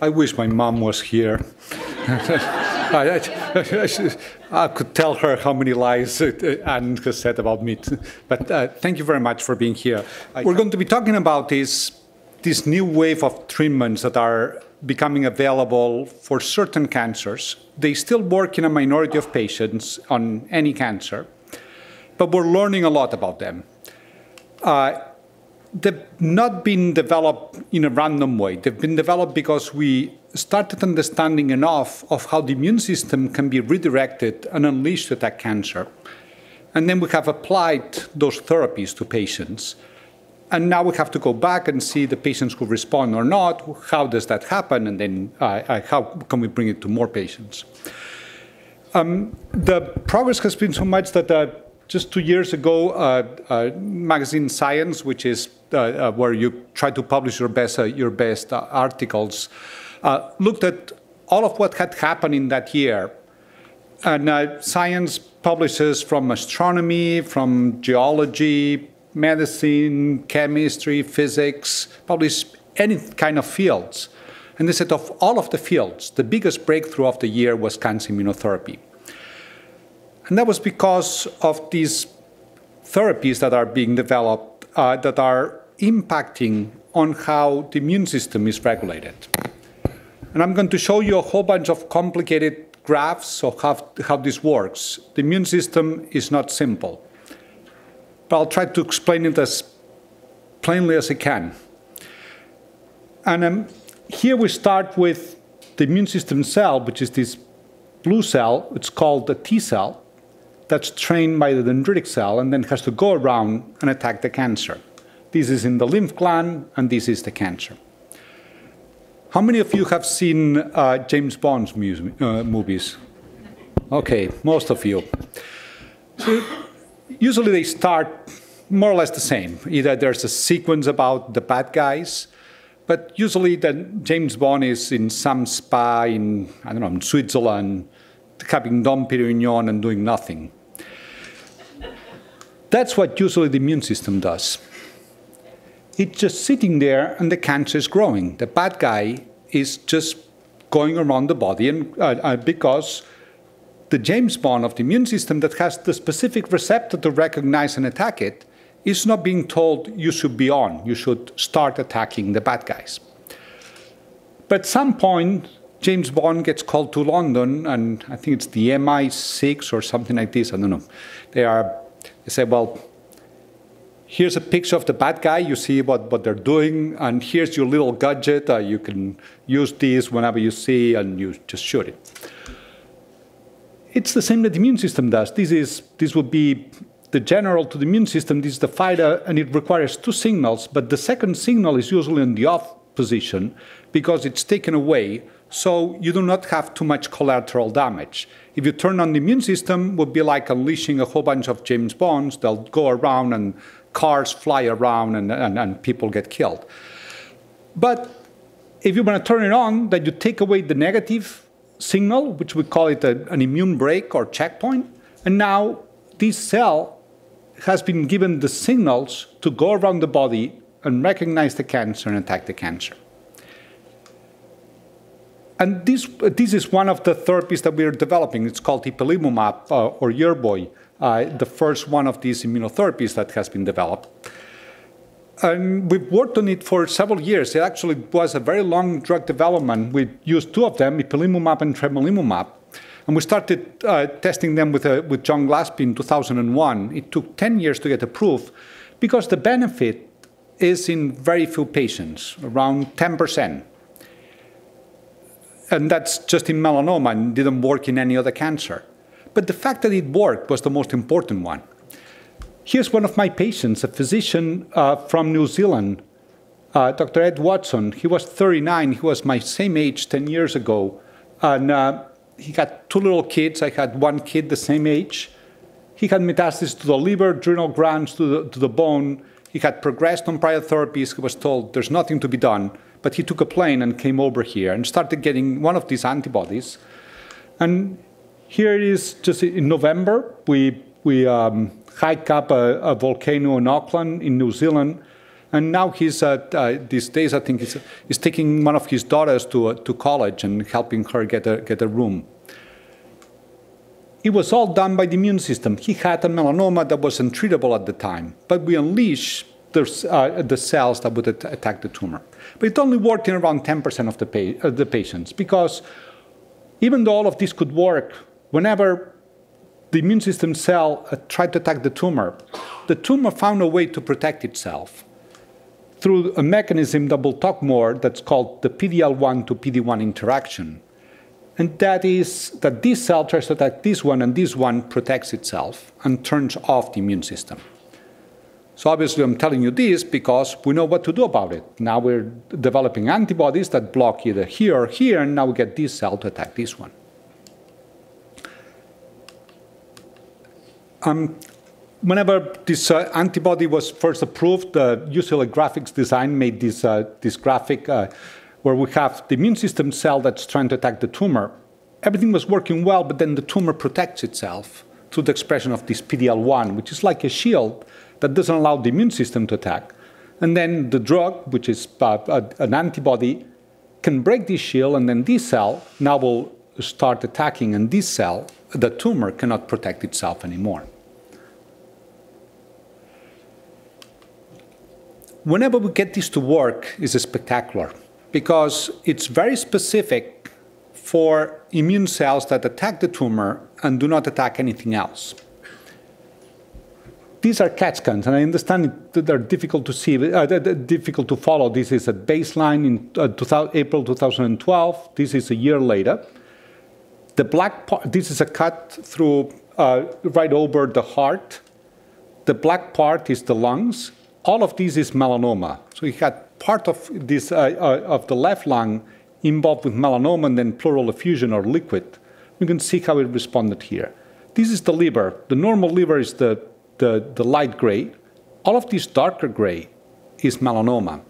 I wish my mom was here. I, I, I, could tell her how many lies Anne has said about me. But uh, thank you very much for being here. We're going to be talking about this, this new wave of treatments that are becoming available for certain cancers. They still work in a minority of patients on any cancer, but we're learning a lot about them. Uh, they've not been developed in a random way. They've been developed because we started understanding enough of how the immune system can be redirected and unleashed to attack cancer. And then we have applied those therapies to patients. And now we have to go back and see the patients who respond or not. How does that happen? And then uh, uh, how can we bring it to more patients? Um, the progress has been so much that uh, just two years ago, uh, uh, magazine Science, which is Uh, uh, where you try to publish your best, uh, your best uh, articles, looked at all of what had happened in that year. And Science publishes from astronomy, from geology, medicine, chemistry, physics, publish any kind of fields. And they said of all of the fields, the biggest breakthrough of the year was cancer immunotherapy. And that was because of these therapies that are being developed uh, that are impacting on how the immune system is regulated. And I'm going to show you a whole bunch of complicated graphs of how, how this works. The immune system is not simple but I'll try to explain it as plainly as I can. And um, here we start with the immune system cell, which is this blue cell. It's called the T cell. That's trained by the dendritic cell and then has to go around and attack the cancer. This is in the lymph gland, and this is the cancer. How many of you have seen uh, James Bond's uh, movies? Okay, most of you. So, usually they start more or less the same. Either there's a sequence about the bad guys, but usually then James Bond is in some spa in, I don't know, in Switzerland, having Dom Perignon and doing nothing. That's what usually the immune system does. It's just sitting there and the cancer is growing. The bad guy is just going around the body and uh, uh, because the James Bond of the immune system that has the specific receptor to recognize and attack it is not being told you should be on, you should start attacking the bad guys. But at some point, James Bond gets called to London, and I think it's the MI6 or something like this, I don't know. They are, they say, well, here's a picture of the bad guy, you see what, what they're doing, and here's your little gadget, uh, you can use this whenever you see, and you just shoot it. It's the same that the immune system does. This, is, this would be the general to the immune system, this is the fighter, and it requires two signals, but the second signal is usually in the off position because it's taken away, so you do not have too much collateral damage. If you turn on the immune system, would be like unleashing a whole bunch of James Bonds. They'll go around and cars fly around and, and, and people get killed. But if you want to turn it on, then you take away the negative signal, which we call it a, an immune brake or checkpoint. And now this cell has been given the signals to go around the body and recognize the cancer and attack the cancer. And this, this is one of the therapies that we are developing. It's called ipilimumab uh, or Yervoy, uh, the first one of these immunotherapies that has been developed. And we've worked on it for several years. It actually was a very long drug development. We used two of them, ipilimumab and tremelimumab. And we started uh, testing them with, uh, with John Glaspy in 2001. It took 10 years to get approved because the benefit is in very few patients, around 10%. And that's just in melanoma and didn't work in any other cancer. But the fact that it worked was the most important one. Here's one of my patients, a physician uh, from New Zealand, uh, Dr. Ed Watson. He was 39. He was my same age 10 years ago. And uh, he had two little kids. I had one kid the same age. He had metastasis to the liver, adrenal glands, to the, to the bone. He had progressed on prior therapies. He was told there's nothing to be done. But he took a plane and came over here and started getting one of these antibodies. And here it is just in November. We, we um, hike up a, a volcano in Auckland in New Zealand. And now he's, at, uh, these days, I think, he's, he's taking one of his daughters to, uh, to college and helping her get a, get a room. It was all done by the immune system. He had a melanoma that was untreatable at the time, but we unleashed the, uh, the cells that would attack the tumor. But it only worked in around 10% of the, pa uh, the patients because even though all of this could work, whenever the immune system cell uh, tried to attack the tumor, the tumor found a way to protect itself through a mechanism that we'll talk more that's called the PD-L1 to PD-1 interaction. And that is that this cell tries to attack this one, and this one protects itself and turns off the immune system. So obviously, I'm telling you this because we know what to do about it. Now we're developing antibodies that block either here or here, and now we get this cell to attack this one. Um, whenever this uh, antibody was first approved, uh, UCLA Graphics Design made this, uh, this graphic uh, where we have the immune system cell that's trying to attack the tumor. Everything was working well, but then the tumor protects itself through the expression of this PD-L1, which is like a shield that doesn't allow the immune system to attack. And then the drug, which is uh, an antibody, can break this shield, and then this cell now will start attacking, and this cell, the tumor, cannot protect itself anymore. Whenever we get this to work, is spectacular because it's very specific for immune cells that attack the tumor and do not attack anything else. These are CAT scans, and I understand that they're difficult to see, uh, difficult to follow. This is a baseline in uh, 2000, April 2012. This is a year later. The black part, this is a cut through uh, right over the heart. The black part is the lungs. All of this is melanoma. So he had part of this uh, uh, of the left lung involved with melanoma and then pleural effusion or liquid. You can see how it responded here. This is the liver. The normal liver is the the, the light gray. All of this darker gray is melanoma.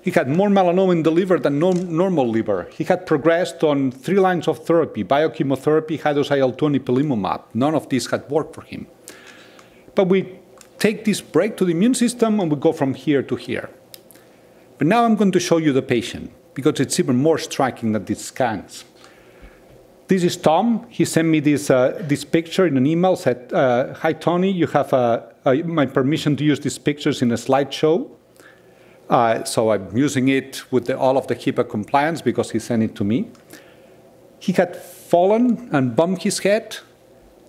He had more melanoma in the liver than normal liver. He had progressed on three lines of therapy, biochemotherapy, high-dose IL-2, ipilimumab. None of these had worked for him. But we take this break to the immune system and we go from here to here. But now I'm going to show you the patient because it's even more striking than these scans. This is Tom. He sent me this, uh, this picture in an email, said, uh, hi, Tony, you have uh, uh my permission to use these pictures in a slideshow. Uh, so I'm using it with the, all of the HIPAA compliance because he sent it to me. He had fallen and bumped his head.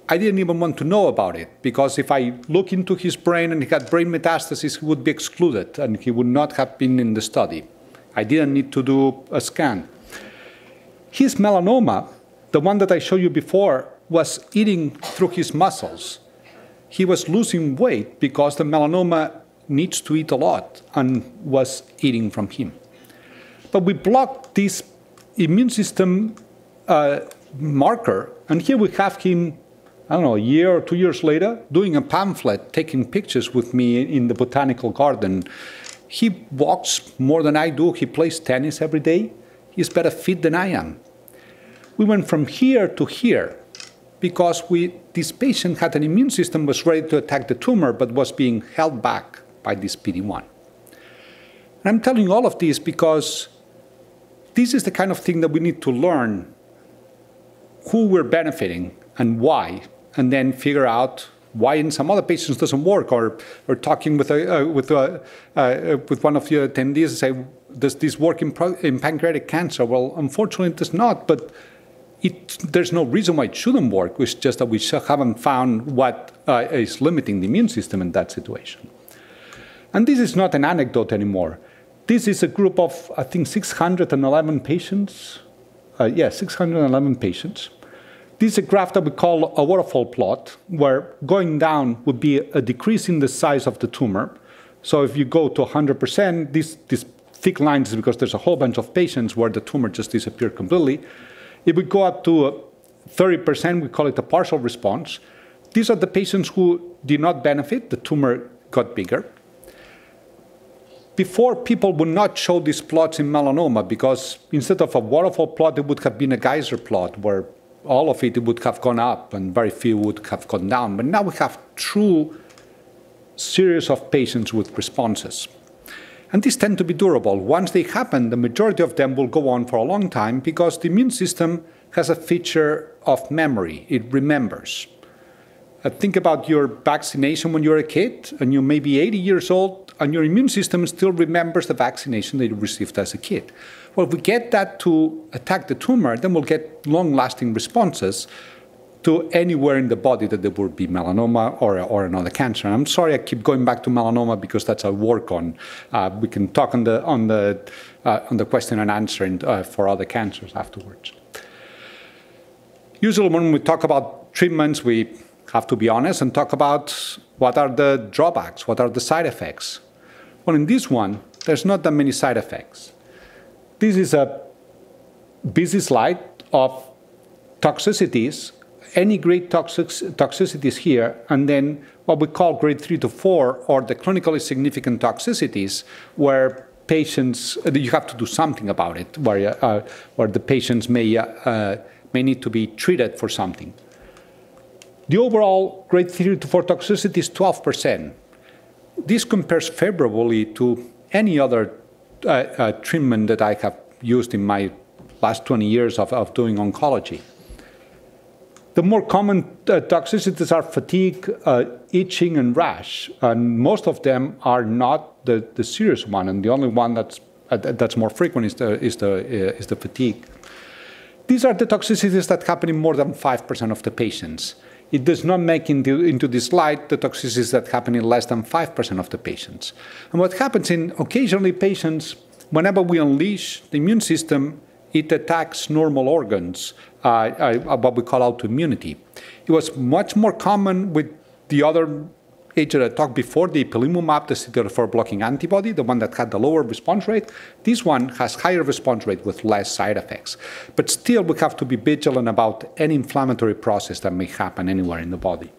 I didn't even want to know about it because if I look into his brain and he had brain metastases, he would be excluded and he would not have been in the study. I didn't need to do a scan. His melanoma the one that I showed you before was eating through his muscles. He was losing weight because the melanoma needs to eat a lot and was eating from him. But we blocked this immune system uh, marker, and here we have him, I don't know, a year or two years later, doing a pamphlet, taking pictures with me in the botanical garden. He walks more than I do, he plays tennis every day. He's better fit than I am we went from here to here because we, this patient had an immune system was ready to attack the tumor but was being held back by this PD-1. And I'm telling you all of this because this is the kind of thing that we need to learn who we're benefiting and why, and then figure out why in some other patients doesn't work, or, or talking with, a, uh, with, a, uh, uh, with one of the attendees and say, does this work in, in pancreatic cancer? Well, unfortunately, it does not, but it, there's no reason why it shouldn't work. It's just that we haven't found what uh, is limiting the immune system in that situation. And this is not an anecdote anymore. This is a group of, I think, 611 patients. Uh, yeah, 611 patients. This is a graph that we call a waterfall plot, where going down would be a decrease in the size of the tumor. So if you go to 100%, this, this thick line is because there's a whole bunch of patients where the tumor just disappeared completely. If we go up to uh, 30%, we call it a partial response. These are the patients who did not benefit, the tumor got bigger. Before, people would not show these plots in melanoma because instead of a waterfall plot, it would have been a geyser plot where all of it would have gone up and very few would have gone down. But now we have true series of patients with responses. And these tend to be durable. Once they happen, the majority of them will go on for a long time because the immune system has a feature of memory, it remembers. Uh, think about your vaccination when you're a kid and you may be 80 years old and your immune system still remembers the vaccination that you received as a kid. Well, if we get that to attack the tumor, then we'll get long lasting responses to anywhere in the body that there would be melanoma or, or another cancer. And I'm sorry I keep going back to melanoma because that's a work on. Uh, we can talk on the, on the, uh, on the question and answer uh, for other cancers afterwards. Usually when we talk about treatments, we have to be honest and talk about what are the drawbacks, what are the side effects. Well, in this one, there's not that many side effects. This is a busy slide of toxicities any grade toxic, toxicities here, and then what we call grade three to four, or the clinically significant toxicities, where patients, uh, you have to do something about it, where, uh, where the patients may, uh, may need to be treated for something. The overall grade three to four toxicity is 12%. This compares favorably to any other uh, uh, treatment that I have used in my last 20 years of, of doing oncology. The more common uh, toxicities are fatigue, uh, itching, and rash. And most of them are not the, the serious one. And the only one that's, uh, that's more frequent is the, is, the, uh, is the fatigue. These are the toxicities that happen in more than 5% of the patients. It does not make into, into this slide the toxicities that happen in less than 5% of the patients. And what happens in occasionally patients, whenever we unleash the immune system, it attacks normal organs, uh, uh, what we call autoimmunity. It was much more common with the other agent I talked before, the ipilimumab, the CTLA-4 blocking antibody, the one that had the lower response rate. This one has higher response rate with less side effects. But still, we have to be vigilant about any inflammatory process that may happen anywhere in the body.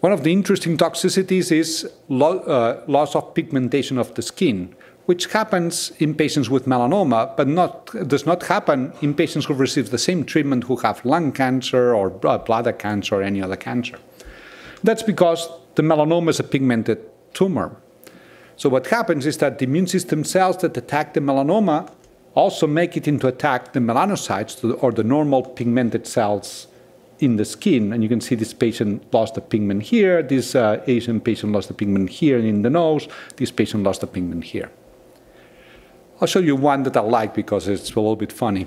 One of the interesting toxicities is lo uh, loss of pigmentation of the skin which happens in patients with melanoma, but not, does not happen in patients who receive the same treatment who have lung cancer or bladder cancer or any other cancer. That's because the melanoma is a pigmented tumor. So what happens is that the immune system cells that attack the melanoma also make it into attack the melanocytes or the normal pigmented cells in the skin. And you can see this patient lost the pigment here, this uh, Asian patient lost the pigment here and in the nose, this patient lost the pigment here. I'll show you one that I like because it's a little bit funny.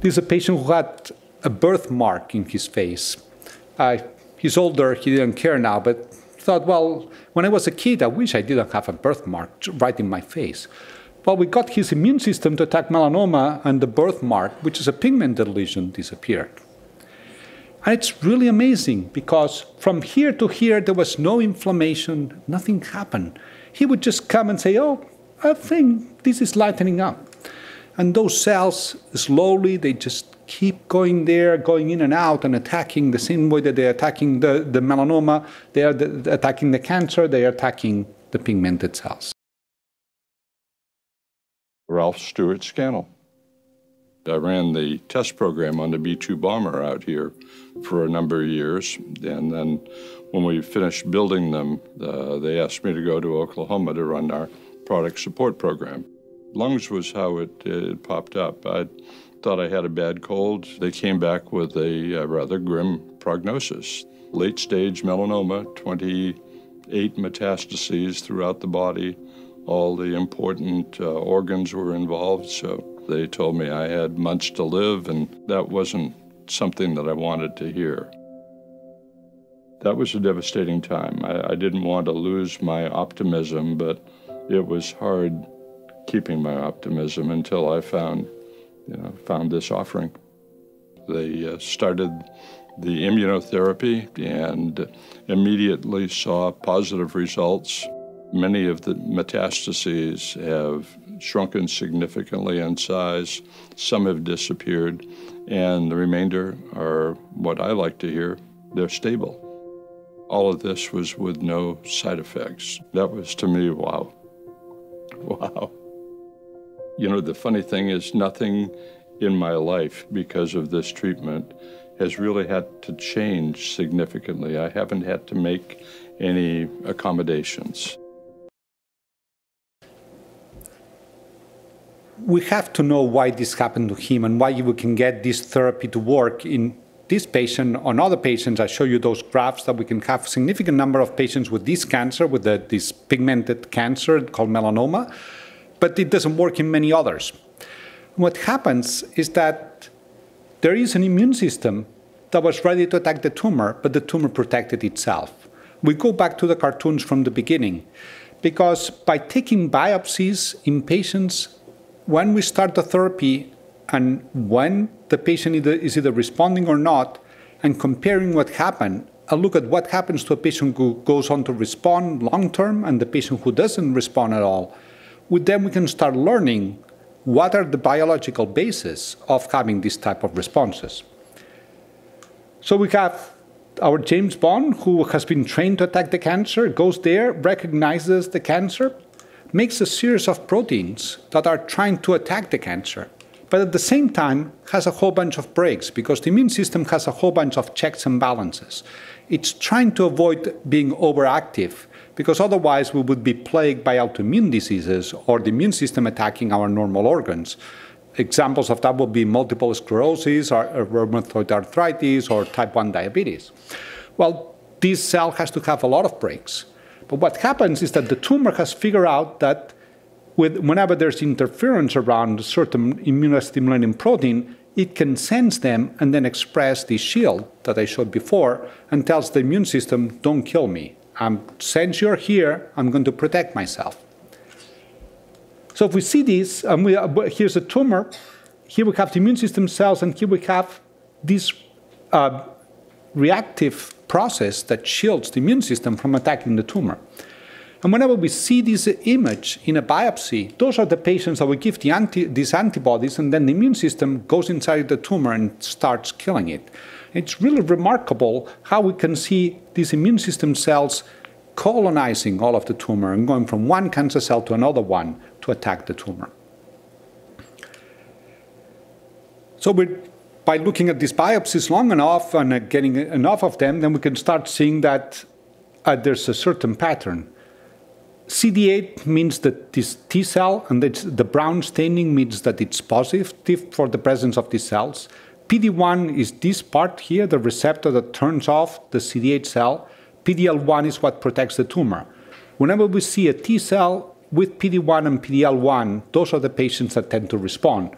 This is a patient who had a birthmark in his face. He's older, he didn't care now, but thought, well, when I was a kid, I wish I didn't have a birthmark right in my face. Well, we got his immune system to attack melanoma, and the birthmark, which is a pigmented lesion, disappeared. And it's really amazing because from here to here, there was no inflammation, nothing happened. He would just come and say, Oh, I think this is lightening up. And those cells, slowly, they just keep going there, going in and out and attacking the same way that they're attacking the, the melanoma, they are the, attacking the cancer, they are attacking the pigmented cells. Ralph Stewart Scannell. I ran the test program on the B 2 bomber out here for a number of years. And then when we finished building them, uh, they asked me to go to Oklahoma to run our product support program. Lungs was how it, it popped up. I thought I had a bad cold. They came back with a, a rather grim prognosis. Late stage melanoma, 28 metastases throughout the body. All the important uh, organs were involved, so they told me I had months to live, and that wasn't something that I wanted to hear. That was a devastating time. I, I didn't want to lose my optimism, but it was hard keeping my optimism until I found, you know, found this offering. They uh, started the immunotherapy and immediately saw positive results. Many of the metastases have shrunken significantly in size, some have disappeared, and the remainder are what I like to hear they're stable. All of this was with no side effects. That was to me, wow. wow. You know, the funny thing is, nothing in my life because of this treatment has really had to change significantly. I haven't had to make any accommodations. We have to know why this happened to him and why we can get this therapy to work in this patient on other patients. I show you those graphs that we can have a significant number of patients with this cancer, with the, this pigmented cancer called melanoma, but it doesn't work in many others. What happens is that there is an immune system that was ready to attack the tumor, but the tumor protected itself. We go back to the cartoons from the beginning because by taking biopsies in patients, when we start the therapy and when the patient either, is either responding or not, and comparing what happened, a look at what happens to a patient who goes on to respond long term and the patient who doesn't respond at all. With them, we can start learning what are the biological basis of having these type of responses. So we have our James Bond, who has been trained to attack the cancer, goes there, recognizes the cancer, makes a series of proteins that are trying to attack the cancer, but at the same time has a whole bunch of brakes because the immune system has a whole bunch of checks and balances. It's trying to avoid being overactive because otherwise we would be plagued by autoimmune diseases or the immune system attacking our normal organs. Examples of that would be multiple sclerosis or uh, rheumatoid arthritis or type 1 diabetes. Well, this cell has to have a lot of brakes. But what happens is that the tumor has figured out that with, whenever there's interference around a certain immunostimulating protein, it can sense them and then express the shield that I showed before and tells the immune system, don't kill me. I'm, since you're here, I'm going to protect myself. So if we see this, and we, uh, here's a tumor, here we have the immune system cells, and here we have this uh, reactive process that shields the immune system from attacking the tumor. And whenever we see this image in a biopsy, those are the patients that we give the anti, these antibodies, and then the immune system goes inside the tumor and starts killing it. It's really remarkable how we can see these immune system cells colonizing all of the tumor and going from one cancer cell to another one to attack the tumor. So by looking at these biopsies long enough and getting enough of them, then we can start seeing that uh, there's a certain pattern. CD8 means that this T cell, and the brown staining means that it's positive for the presence of these cells. PD1 is this part here, the receptor that turns off the CD8 cell. PDL1 is what protects the tumor. Whenever we see a T cell with PD1 and PDL1, those are the patients that tend to respond.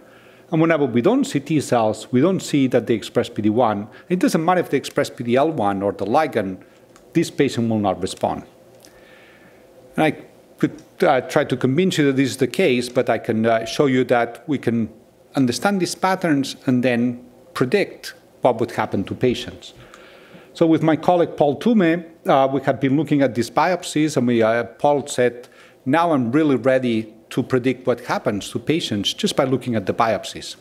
And whenever we don't see T cells, we don't see that they express PD1. It doesn't matter if they express PDL1 or the ligand, this patient will not respond. And I could uh, try to convince you that this is the case, but I can uh, show you that we can understand these patterns and then predict what would happen to patients. So with my colleague Paul Tumeh, uh, we have been looking at these biopsies, and we, uh, Paul said, now I'm really ready to predict what happens to patients just by looking at the biopsies.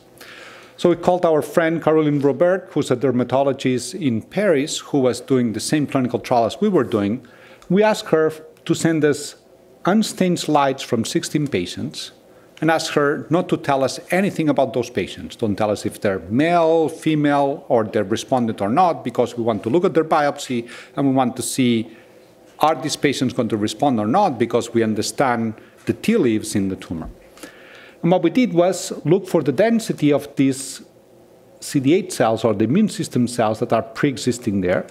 So we called our friend Caroline Robert, who's a dermatologist in Paris, who was doing the same clinical trial as we were doing. We asked her to send us unstained slides from 16 patients and asked her not to tell us anything about those patients. Don't tell us if they're male, female, or they're responded or not, because we want to look at their biopsy and we want to see are these patients going to respond or not, because we understand the T leaves in the tumor. And what we did was look for the density of these CD8 cells or the immune system cells that are pre existing there.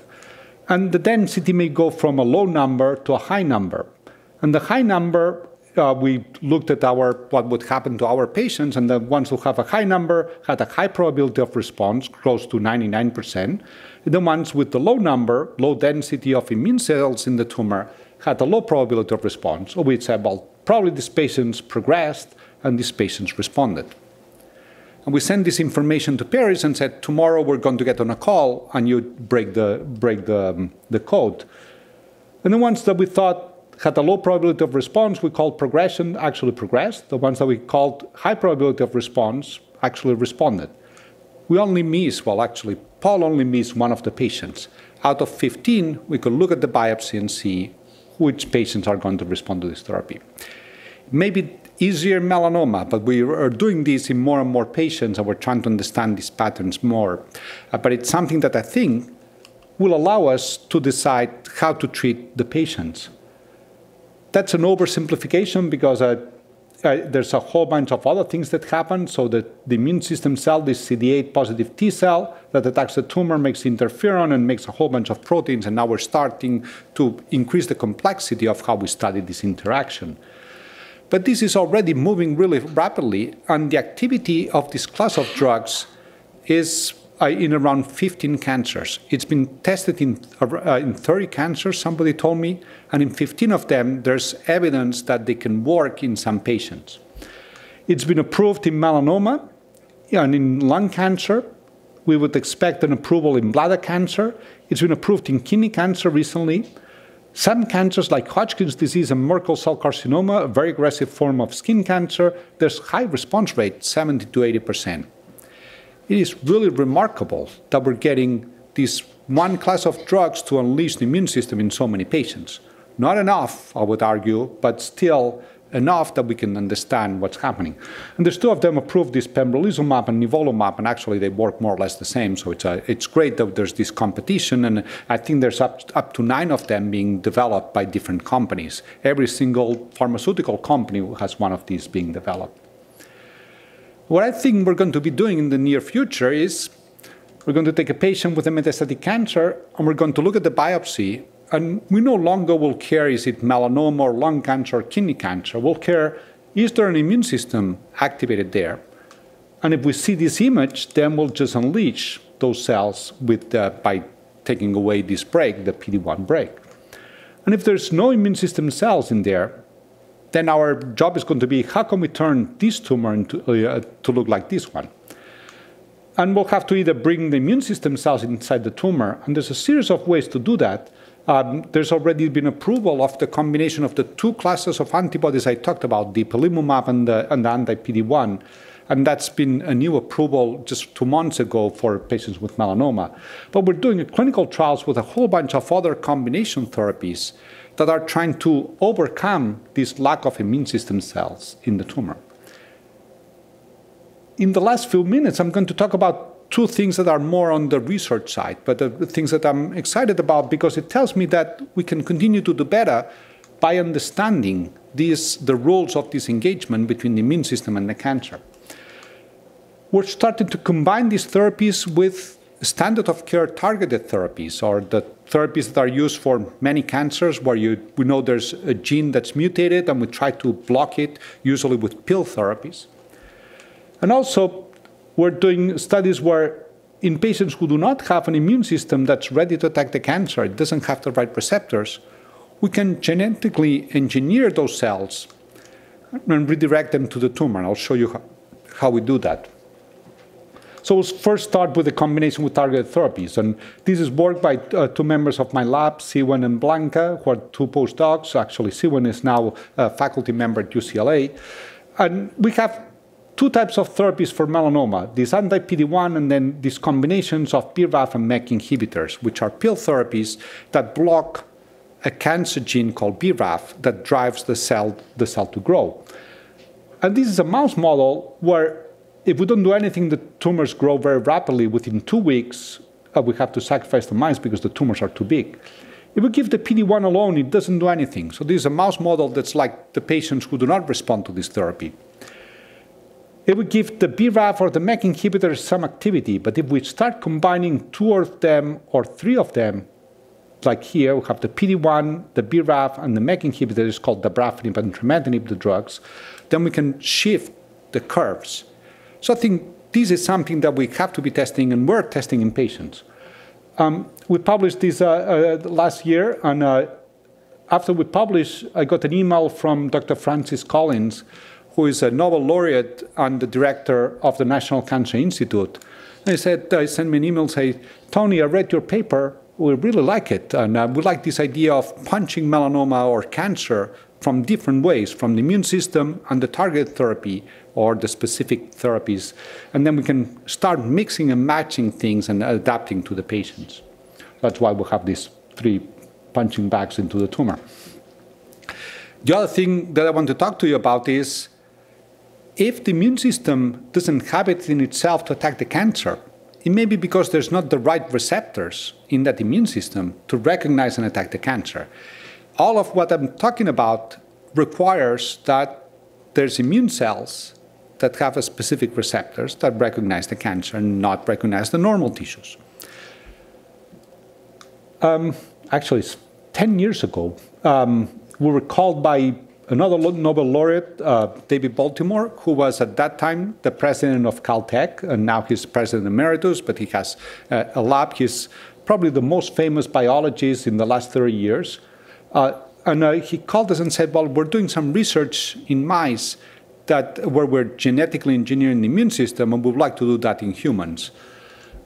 And the density may go from a low number to a high number. And the high number uh, we looked at our what would happen to our patients, and the ones who have a high number had a high probability of response, close to 99%. The ones with the low number, low density of immune cells in the tumor, had a low probability of response. Said, well, probably these patients progressed and these patients responded. And we sent this information to Paris and said, tomorrow we're going to get on a call and you break the, break the, um, the code. And the ones that we thought had a low probability of response, we called progression, actually progressed. The ones that we called high probability of response actually responded. We only missed, well, actually, Paul only missed one of the patients. Out of 15, we could look at the biopsy and see which patients are going to respond to this therapy. Maybe easier melanoma, but we are doing this in more and more patients and we're trying to understand these patterns more. Uh, but it's something that I think will allow us to decide how to treat the patients that's an oversimplification because uh, uh, there's a whole bunch of other things that happen. So that the immune system cell, this CD8 positive T cell that attacks the tumor, makes interferon and makes a whole bunch of proteins. And now we're starting to increase the complexity of how we study this interaction. But this is already moving really rapidly, and the activity of this class of drugs is uh, in around 15 cancers. It's been tested in, uh, in 30 cancers, somebody told me, and in 15 of them, there's evidence that they can work in some patients. It's been approved in melanoma and in lung cancer. We would expect an approval in bladder cancer. It's been approved in kidney cancer recently. Some cancers like Hodgkin's disease and Merkel cell carcinoma, a very aggressive form of skin cancer, there's high response rate, 70 to 80 percent. It is really remarkable that we're getting this one class of drugs to unleash the immune system in so many patients. Not enough, I would argue, but still enough that we can understand what's happening. And there's two of them approved, this pembrolizumab and nivolumab, and actually they work more or less the same. So it's, a, it's great that there's this competition, and I think there's up, up to nine of them being developed by different companies. Every single pharmaceutical company has one of these being developed. What I think we're going to be doing in the near future is we're going to take a patient with a metastatic cancer and we're going to look at the biopsy and we no longer will care is it melanoma or lung cancer or kidney cancer. We'll care is there an immune system activated there? And if we see this image, then we'll just unleash those cells with, by taking away this brake, the PD-1 brake. And if there's no immune system cells in there, then our job is going to be how can we turn this tumor into, uh, to look like this one? And we'll have to either bring the immune system cells inside the tumor, and there's a series of ways to do that. Um, there's already been approval of the combination of the two classes of antibodies I talked about, the ipilimumab and the, and the anti-PD-1, and that's been a new approval just two months ago for patients with melanoma. But we're doing clinical trials with a whole bunch of other combination therapies that are trying to overcome this lack of immune system cells in the tumor. In the last few minutes, I'm going to talk about two things that are more on the research side, but the things that I'm excited about because it tells me that we can continue to do better by understanding these, the roles of this engagement between the immune system and the cancer. We're starting to combine these therapies with standard of care targeted therapies or the therapies that are used for many cancers where you, we know there's a gene that's mutated and we try to block it, usually with pill therapies. And also, we're doing studies where in patients who do not have an immune system that's ready to attack the cancer, it doesn't have the right receptors, we can genetically engineer those cells and redirect them to the tumor. And I'll show you how, we do that. So we'll first start with a combination with targeted therapies. And this is work by uh, two members of my lab, Siwen and Blanca, who are two postdocs. Actually, Siwen is now a faculty member at UCLA. And we have two types of therapies for melanoma, this anti-PD-1 and then these combinations of BRAF and MEK inhibitors, which are pill therapies that block a cancer gene called BRAF that drives the cell, the cell to grow. And this is a mouse model where if we don't do anything, the tumors grow very rapidly. Within two weeks, uh, we have to sacrifice the mice because the tumors are too big. If we give the PD-1 alone, it doesn't do anything. So this is a mouse model that's like the patients who do not respond to this therapy. If would give the BRAF or the MEK inhibitor some activity, but if we start combining two of them or three of them, like here, we have the PD-1, the BRAF, and the MEK inhibitor, is called the dabrafenib and trametinib, the drugs, then we can shift the curves. So I think this is something that we have to be testing, and we're testing in patients. Um, we published this uh, uh, last year, and uh, after we published, I got an email from Dr. Francis Collins, who is a Nobel laureate and the director of the National Cancer Institute. And he said, uh, he sent me an email saying, Tony, I read your paper. We really like it. And we like this idea of punching melanoma or cancer from different ways, from the immune system and the targeted therapy or the specific therapies. And then we can start mixing and matching things and adapting to the patients. That's why we have these three punching bags into the tumor. The other thing that I want to talk to you about is if the immune system doesn't have it in itself to attack the cancer, it may be because there's not the right receptors in that immune system to recognize and attack the cancer. All of what I'm talking about requires that there's immune cells that have a specific receptors that recognize the cancer and not recognize the normal tissues. Um, actually, 10 years ago, um, we were called by another Nobel laureate, uh, David Baltimore, who was at that time the president of Caltech, and now he's president emeritus, but he has uh, a lab. He's probably the most famous biologist in the last 30 years. Uh, and uh, he called us and said, well, we're doing some research in mice that where we're genetically engineering the immune system, and we'd like to do that in humans.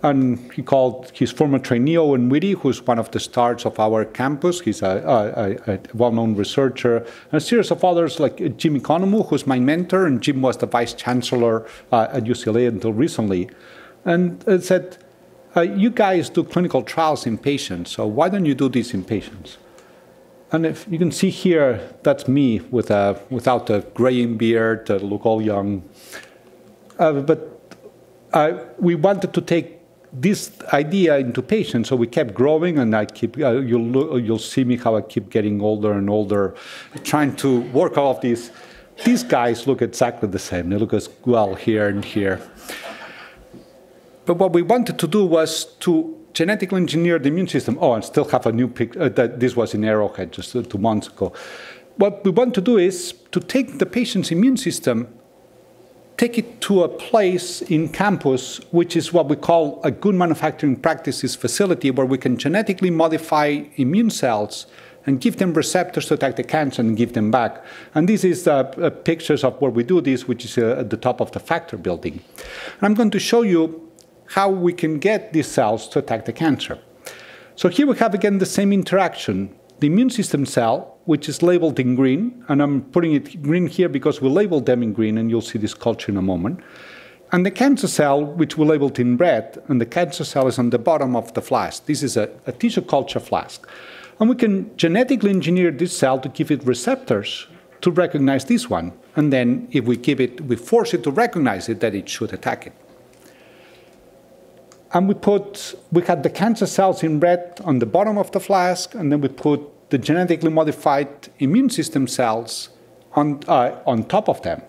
And he called his former trainee, Owen Witte, who's one of the stars of our campus. He's a, a, a well-known researcher. And a series of others like Jim Economou, who's my mentor, and Jim was the vice chancellor uh, at UCLA until recently. And it said, uh, you guys do clinical trials in patients, so why don't you do this in patients? And if you can see here, that's me with a, without a graying beard, to look all young. Uh, but uh, we wanted to take this idea into patients, so we kept growing, and I keep uh, you'll look, you'll see me how I keep getting older and older, trying to work off these. These guys look exactly the same. They look as well here and here. But what we wanted to do was to genetically engineer the immune system. Oh, and still have a new pic. Uh, that this was in Arrowhead just two months ago. What we want to do is to take the patient's immune system take it to a place in campus, which is what we call a good manufacturing practices facility, where we can genetically modify immune cells and give them receptors to attack the cancer and give them back. And this is uh, uh, pictures of where we do this, which is uh, at the top of the factor building. And I'm going to show you how we can get these cells to attack the cancer. So here we have again the same interaction. The immune system cell which is labeled in green, and I'm putting it green here because we labeled them in green, and you'll see this culture in a moment. And the cancer cell, which we labeled in red, and the cancer cell is on the bottom of the flask. This is a, a tissue culture flask. And we can genetically engineer this cell to give it receptors to recognize this one. And then if we give it, we force it to recognize it, that it should attack it. And we put, we had the cancer cells in red on the bottom of the flask, and then we put the genetically modified immune system cells on, uh, on top of them.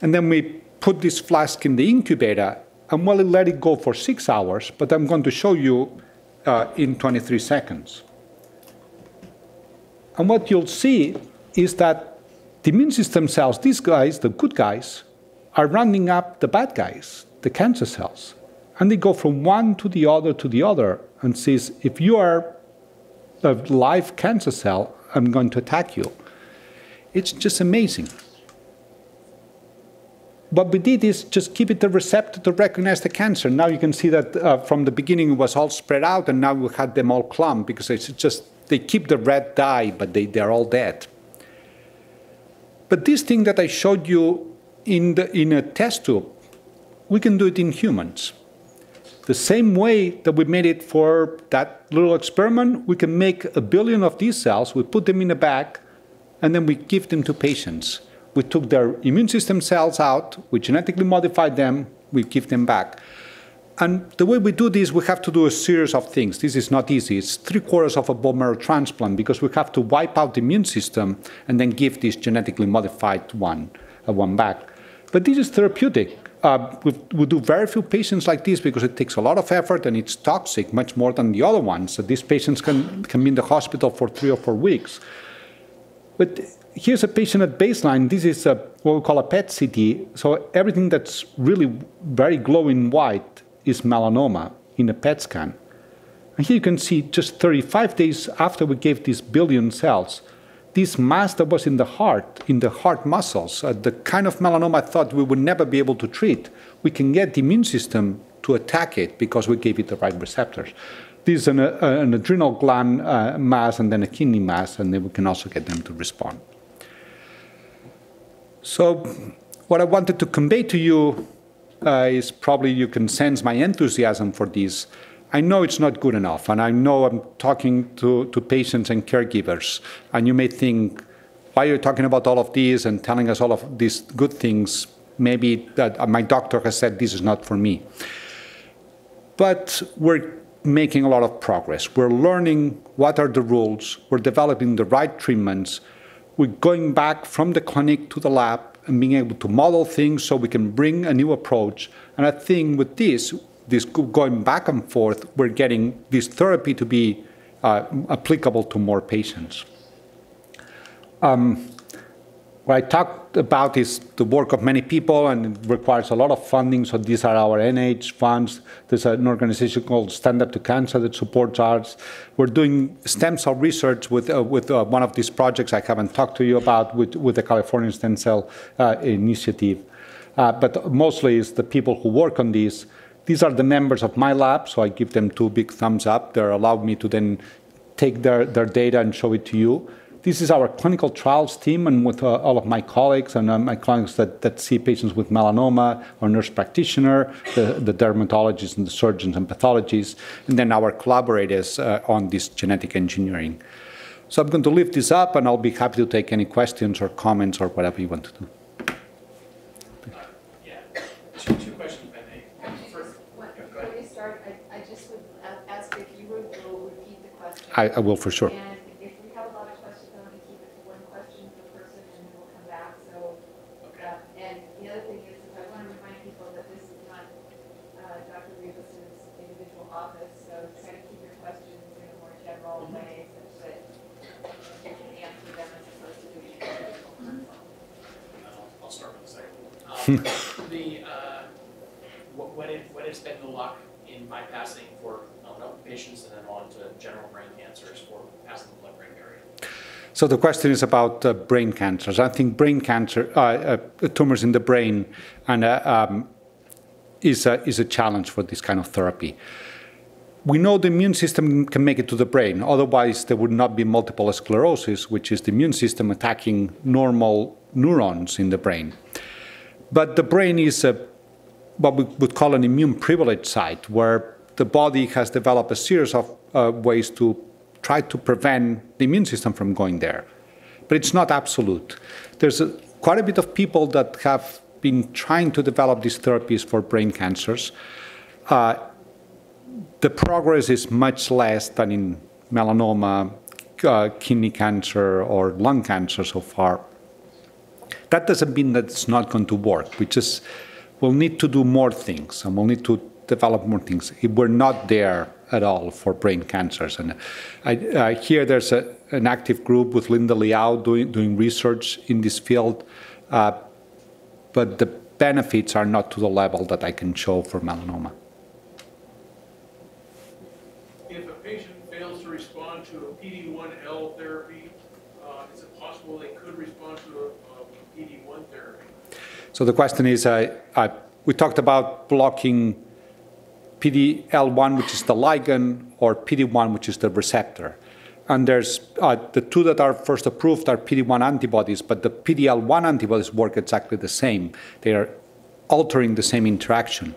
And then we put this flask in the incubator and we'll let it go for six hours, but I'm going to show you uh, in 23 seconds. And what you'll see is that the immune system cells, these guys, the good guys, are rounding up the bad guys, the cancer cells. And they go from one to the other to the other and says, if you are a live cancer cell, I'm going to attack you. It's just amazing. What we did is just give it the receptor to recognize the cancer. Now you can see that uh, from the beginning it was all spread out, and now we had them all clumped because it's just they keep the red dye, but they, they're all dead. But this thing that I showed you in, the, in a test tube, we can do it in humans. The same way that we made it for that little experiment, we can make a billion of these cells, we put them in a bag, and then we give them to patients. We took their immune system cells out, we genetically modified them, we give them back. And the way we do this, we have to do a series of things. This is not easy. It's three quarters of a bone marrow transplant because we have to wipe out the immune system and then give this genetically modified one, uh, one back. But this is therapeutic uh, we, we, do very few patients like this because it takes a lot of effort and it's toxic, much more than the other ones. So these patients can, can be in the hospital for three or four weeks. But here's a patient at baseline. This is a, what we call a PET CT. So everything that's really very glowing white is melanoma in a PET scan. And here you can see just 35 days after we gave these billion cells, this mass that was in the heart, in the heart muscles, uh, the kind of melanoma I thought we would never be able to treat, we can get the immune system to attack it because we gave it the right receptors. This is an, uh, an adrenal gland uh, mass and then a kidney mass, and then we can also get them to respond. So, what I wanted to convey to you uh, is probably you can sense my enthusiasm for this I know it's not good enough, and I know I'm talking to, to patients and caregivers, and you may think, why are you talking about all of these and telling us all of these good things? Maybe that uh, my doctor has said this is not for me. But we're making a lot of progress. We're learning what are the rules, we're developing the right treatments, we're going back from the clinic to the lab and being able to model things so we can bring a new approach. And I think with this, this going back and forth, we're getting this therapy to be uh, applicable to more patients. Um, what I talked about is the work of many people and it requires a lot of funding. So these are our NIH funds. There's an organization called Stand Up to Cancer that supports ours. We're doing stem cell research with, uh, with uh, one of these projects I haven't talked to you about with, with the California Stem Cell uh, Initiative. Uh, but mostly it's the people who work on these. These are the members of my lab, so I give them two big thumbs up. They're allowed me to then take their, their data and show it to you. This is our clinical trials team, and with uh, all of my colleagues and uh, my colleagues that, that see patients with melanoma, our nurse practitioner, the, the dermatologists and the surgeons and pathologists, and then our collaborators uh, on this genetic engineering. So I'm going to lift this up, and I'll be happy to take any questions or comments or whatever you want to do. Yeah, two, two questions, if I may. First, When- yeah, go Before ahead. you start, I, I just would a- ask if you would will repeat the question. I, I will for sure. And if we have a lot of questions, I want to keep it to one question per person and then we'll come back, so. Okay. uh, And the other thing is, is I want to remind people that this is not uh, Dr. Ribas's individual office, so try to keep your questions in a more general Mhm. way such that you can answer them as opposed to doing it individual consult. I'll, I'll start with the second one. Um, The, uh, what, what it, what has been the luck in bypassing for melanoma patients and then on to general brain cancers for passing the blood-brain barrier? So the question is about uh, brain cancers. I think brain cancer, uh, uh, tumors in the brain, and uh, um, is a is a challenge for this kind of therapy. We know the immune system can make it to the brain. Otherwise, there would not be multiple sclerosis, which is the immune system attacking normal neurons in the brain. But the brain is a, what we would call an immune privileged site, where the body has developed a series of uh, ways to try to prevent the immune system from going there. But it's not absolute. There's a, quite a bit of people that have been trying to develop these therapies for brain cancers. Uh, the progress is much less than in melanoma, uh, kidney cancer, or lung cancer so far. That doesn't mean that it's not going to work. We just will need to do more things and we'll need to develop more things. If we're not there at all for brain cancers. And I, uh, here there's a, an active group with Linda Liau doing, doing research in this field, uh, but the benefits are not to the level that I can show for melanoma. If a patient fails to respond to a PD-1L therapy, uh, is it possible they could respond to a a PD-1 therapy? So the question is, uh, we talked about blocking PD-L1, which is the ligand, or PD-1, which is the receptor. And there's uh, the two that are first approved are PD-1 antibodies, but the PD-L1 antibodies work exactly the same. They are altering the same interaction.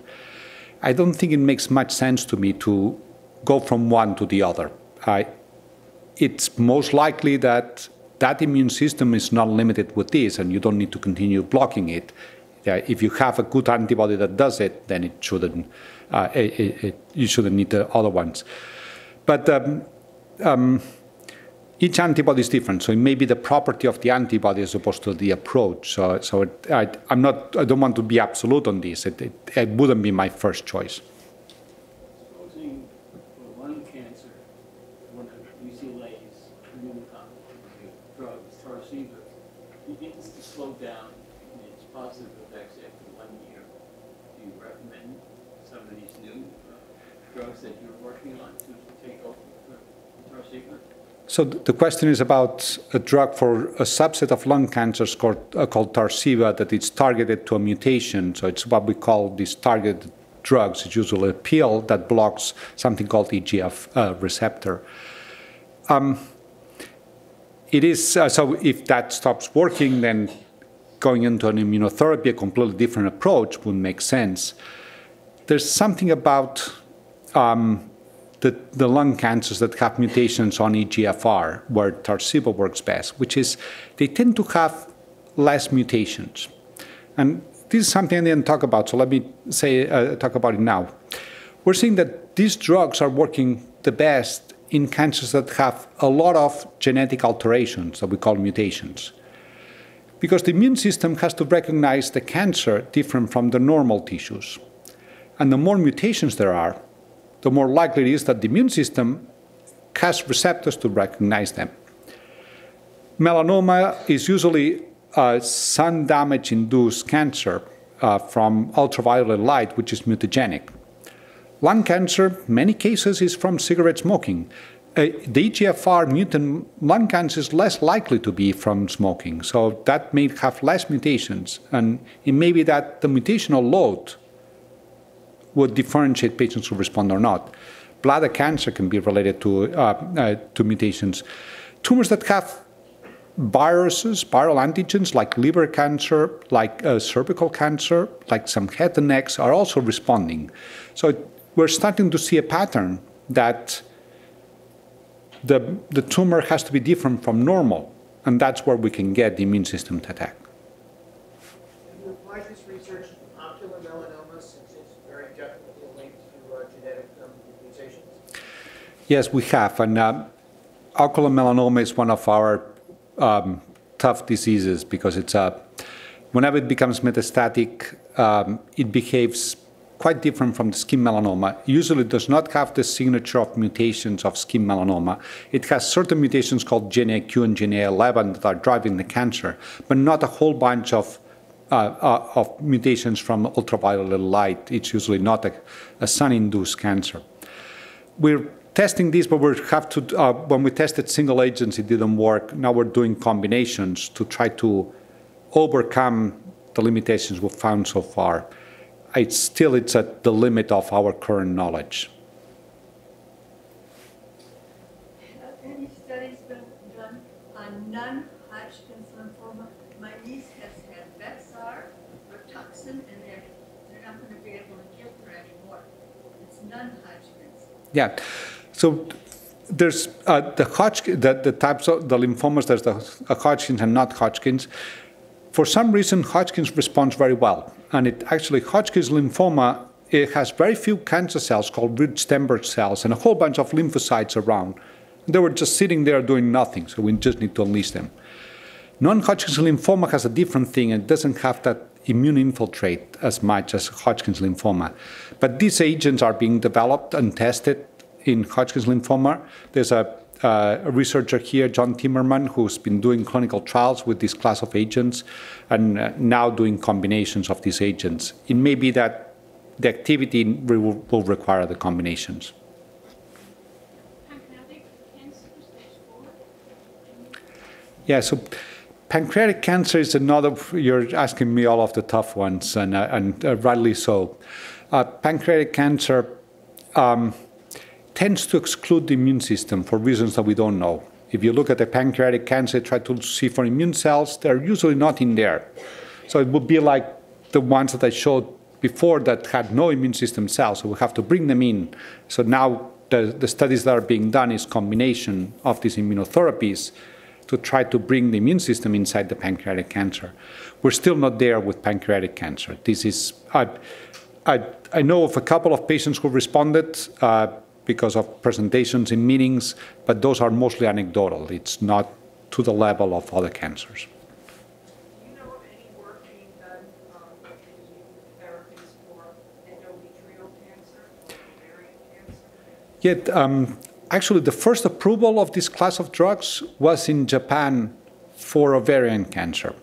I don't think it makes much sense to me to go from one to the other. I, it's most likely that that immune system is not limited with this, and you don't need to continue blocking it. Uh, if you have a good antibody that does it, then it shouldn't. Uh, it, it, you shouldn't need the other ones. But um, um, each antibody is different, so it may be the property of the antibody as opposed to the approach. So, so it, I, I'm not. I don't want to be absolute on this. It, it, it wouldn't be my first choice. Supposing for lung cancer, one of UCLA's immunocompetent drugs, Tarceva, begins to slow down in its positive effects after one year, do you recommend some of these new uh, drugs that you're working on to take over for Tarceva? So the question is about a drug for a subset of lung cancers called, uh, called Tarceva that it's targeted to a mutation. So it's what we call these targeted drugs. It's usually a pill that blocks something called EGF uh, receptor. Um, it is uh, so if that stops working, then going into an immunotherapy, a completely different approach, would make sense. There's something about um, the, the lung cancers that have mutations on EGFR, where Tarceva works best, which is they tend to have less mutations. And this is something I didn't talk about, so let me say uh, talk about it now. We're seeing that these drugs are working the best in cancers that have a lot of genetic alterations that we call mutations. Because the immune system has to recognize the cancer different from the normal tissues. And the more mutations there are, the more likely it is that the immune system has receptors to recognize them. Melanoma is usually sun damage induced cancer uh, from ultraviolet light, which is mutagenic. Lung cancer, many cases, is from cigarette smoking. Uh, the EGFR mutant lung cancer is less likely to be from smoking, so that may have less mutations, and it may be that the mutational load would differentiate patients who respond or not. Bladder cancer can be related to, uh, uh, to mutations. Tumors that have viruses, viral antigens like liver cancer, like uh, cervical cancer, like some head and necks are also responding. So we're starting to see a pattern that the, the tumor has to be different from normal, and that's where we can get the immune system to attack. Have you applied this research to ocular melanoma since it's very definitely linked to uh, um? Yes, we have, and uh, ocular melanoma is one of our um, tough diseases because it's a, whenever it becomes metastatic, um, it behaves quite different from the skin melanoma. Usually it does not have the signature of mutations of skin melanoma. It has certain mutations called GNAQ and GNA11 that are driving the cancer, but not a whole bunch of uh, uh, of mutations from ultraviolet light. It's usually not a, a sun-induced cancer. We're testing this, but we have to. Uh, when we tested single agents, it didn't work. Now we're doing combinations to try to overcome the limitations we've found so far it's still it's at the limit of our current knowledge. Any studies done on lymphoma? My niece has had Bexxar, Rituxan, and they're, they're not going to be able to give her anymore. It's non-Hodgkin's. Yeah. So there's uh, the Hodgkin, the, the types of the lymphomas. There's the uh, Hodgkin's and not Hodgkin's. For some reason, Hodgkin's responds very well and it actually Hodgkin's lymphoma it has very few cancer cells called Reed-Sternberg cells and a whole bunch of lymphocytes around. They were just sitting there doing nothing, so we just need to unleash them. Non-Hodgkin's lymphoma has a different thing. It doesn't have that immune infiltrate as much as Hodgkin's lymphoma. But these agents are being developed and tested in Hodgkin's lymphoma. There's a uh, a researcher here, John Timmerman, who's been doing clinical trials with this class of agents and uh, now doing combinations of these agents. It may be that the activity will, will require the combinations. Pancreatic cancer, stage four? Yeah, so pancreatic cancer is another, you're asking me all of the tough ones, and, uh, and uh, rightly so. Uh, pancreatic cancer, um, tends to exclude the immune system for reasons that we don't know. If you look at the pancreatic cancer, try to see for immune cells, they're usually not in there. So it would be like the ones that I showed before that had no immune system cells, so we have to bring them in. So now the, the studies that are being done is combination of these immunotherapies to try to bring the immune system inside the pancreatic cancer. We're still not there with pancreatic cancer. This is, I, I, I know of a couple of patients who responded. Uh, because of presentations in meetings, but those are mostly anecdotal. It's not to the level of other cancers. Do you know of any work being done um, using therapies for endometrial cancer or ovarian cancer? Yet, um, actually, the first approval of this class of drugs was in Japan for ovarian cancer.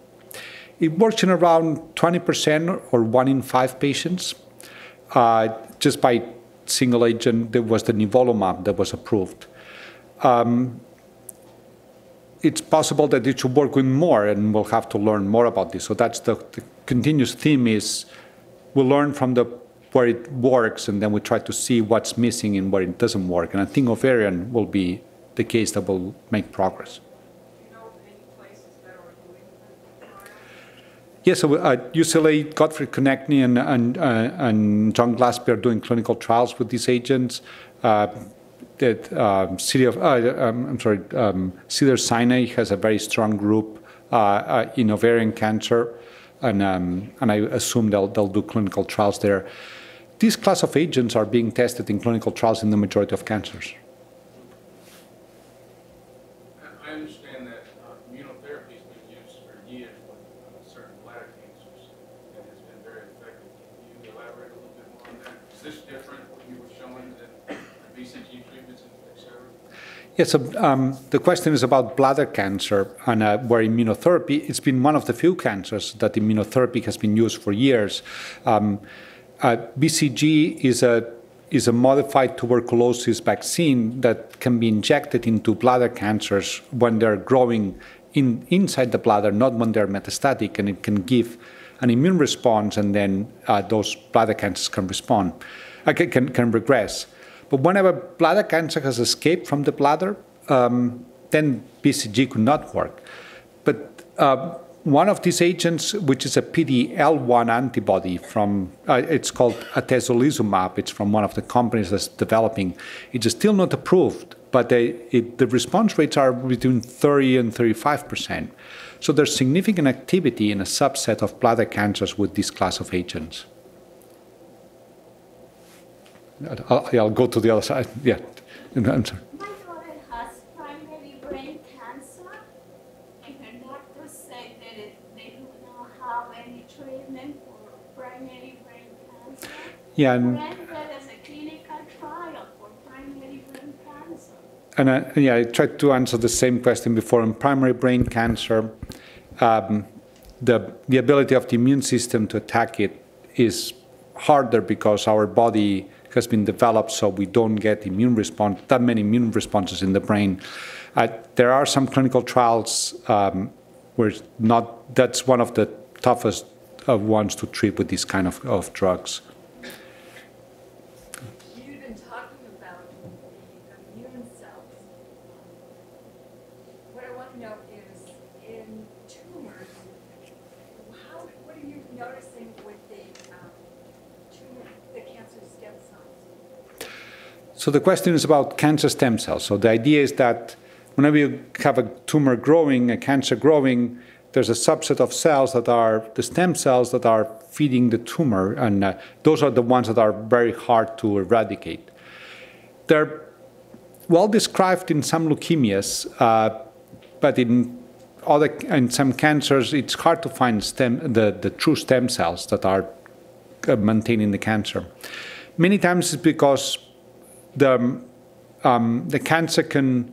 It works in around 20% or one in five patients, uh, just by single agent, there was the nivolumab that was approved. Um, it's possible that it should work with more, and we'll have to learn more about this. So that's the, the continuous theme is we'll learn from the where it works, and then we try to see what's missing and where it doesn't work. And I think ovarian will be the case that will make progress. Yes, so at uh, UCLA, Gottfried Konecny and, and, uh, and John Glaspy are doing clinical trials with these agents. Uh, that um, City of, uh, um, I'm sorry, um, Cedars-Sinai has a very strong group uh, uh, in ovarian cancer, and um, and I assume they'll they'll do clinical trials there. This class of agents are being tested in clinical trials in the majority of cancers. I understand that uh, immunotherapy has been used for years with uh, certain bladder cancers and has been very effective. Can you elaborate a little bit more on that? Is this different you were showing than BCG treatments, et cetera? Yes, yeah, so, the question is about bladder cancer, and uh, where immunotherapy, it's been one of the few cancers that immunotherapy has been used for years. Um, uh, BCG is a is a modified tuberculosis vaccine that can be injected into bladder cancers when they're growing in, inside the bladder, not when they're metastatic, and it can give an immune response, and then uh, those bladder cancers can respond, uh, can, can regress. But whenever bladder cancer has escaped from the bladder, um, then BCG could not work. But uh, one of these agents, which is a PD-L1 antibody from, uh, it's called atezolizumab. It's from one of the companies that's developing. It's still not approved, but they, it, the response rates are between 30 and 35 percent. So there's significant activity in a subset of bladder cancers with this class of agents. I'll, I'll go to the other side. Yeah, I'm sorry. My daughter has primary brain cancer, and her doctor said that it, they do not have any treatment for primary brain cancer. Yeah, and, When there is a clinical trial for primary brain cancer. and I, yeah, I tried to answer the same question before. In primary brain cancer, um, the the ability of the immune system to attack it is harder because our body has been developed so we don't get immune response that many immune responses in the brain. Uh, there are some clinical trials um, where not that's one of the toughest uh, ones to treat with these kind of, of drugs. You've been talking about the immune cells. What I want to know is, in tumors, how, what are you noticing with the um, tumor, the cancer stem cells? So the question is about cancer stem cells. So the idea is that whenever you have a tumor growing, a cancer growing, there's a subset of cells that are the stem cells that are feeding the tumor, and uh, those are the ones that are very hard to eradicate. They're well described in some leukemias, uh, but in other in some cancers, it's hard to find stem, the, the true stem cells that are uh, maintaining the cancer. Many times it's because the, um, the cancer can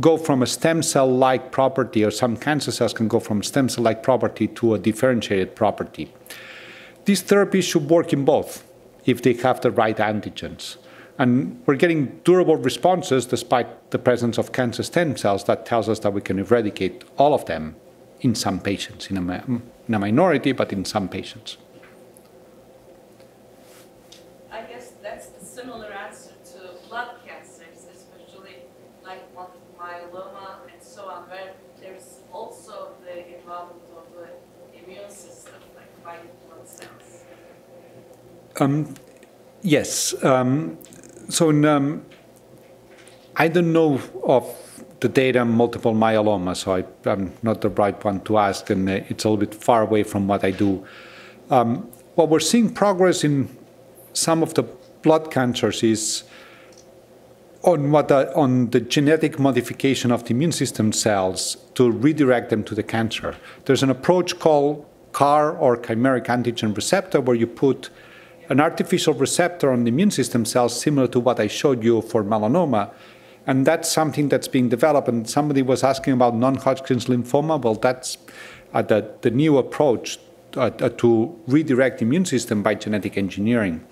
go from a stem cell like property, or some cancer cells can go from stem cell like property to a differentiated property. These therapies should work in both if they have the right antigens. And we're getting durable responses despite the presence of cancer stem cells that tells us that we can eradicate all of them in some patients, in a, in a minority, but in some patients. I guess that's the similar answer to blood cancers, especially like multiple myeloma and so on, where there's also the involvement of the immune system, like white blood cells. Um, yes. Um, so um, I don't know of the data on multiple myeloma, so I, am not the right one to ask, and uh, it's a little bit far away from what I do. Um, what we're seeing progress in some of the blood cancers is on what the, on the genetic modification of the immune system cells to redirect them to the cancer. There's an approach called CAR or chimeric antigen receptor, where you put an artificial receptor on the immune system cells, similar to what I showed you for melanoma. And that's something that's being developed. And somebody was asking about non Hodgkin's lymphoma. Well, that's uh, the, the new approach uh, uh, to redirect the immune system by genetic engineering.